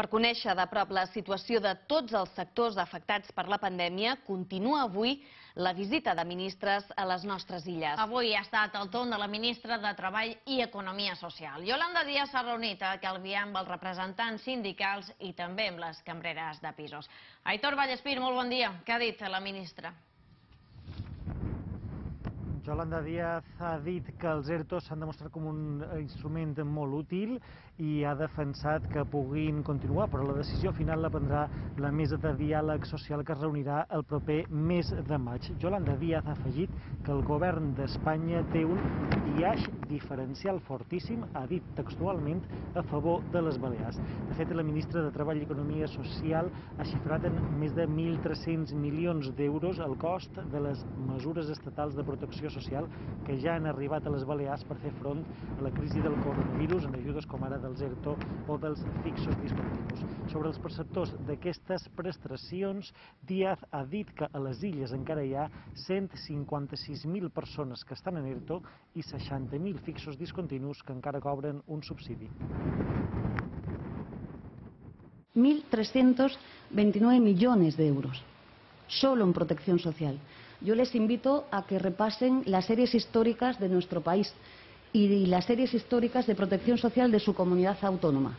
Per conèixer de prop la situació de tots els sectors afectats per la pandèmia, continua avui la visita de ministres a les nostres illes. Avui ha estat el torn de la ministra de Treball i Economia Social. Yolanda Díaz s'ha reunit a Calvià amb els representants sindicals i també amb les cambreres de pisos. Aitor Vallespir, molt bon dia. Què ha dit la ministra? Yolanda Díaz ha dit que els ERTO s'han demostrat com un instrument molt útil i ha defensat que puguin continuar, però la decisió final la prendrà la mesa de diàleg social que es reunirà el proper mes de maig. Yolanda Díaz ha afegit que el govern d'Espanya té un biaix diferencial fortíssim, ha dit textualment, a favor de les Balears. De fet, la ministra de Treball i Economia Social ha xifrat en més de 1.300 milions d'euros el cost de les mesures estatals de protecció social que ja han arribat a les Balears per fer front a la crisi del coronavirus en ajudes com ara dels ERTO o dels fixos discontinus. Sobre els perceptors d'aquestes prestacions, Díaz ha dit que a les illes encara hi ha 156.000 persones que estan en ERTO i 60.000 fixos discontinus que encara cobren un subsidi. 1.329 millones de euros, solo en protección social. Yo les invito a que repasen las series históricas de nuestro país y las series históricas de protección social de su comunidad autónoma.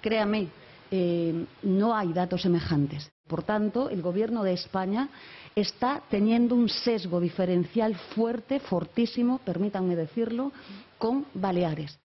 Créame, eh, no hay datos semejantes. Por tanto, el Gobierno de España está teniendo un sesgo diferencial fuerte, fortísimo, permítanme decirlo, con Baleares.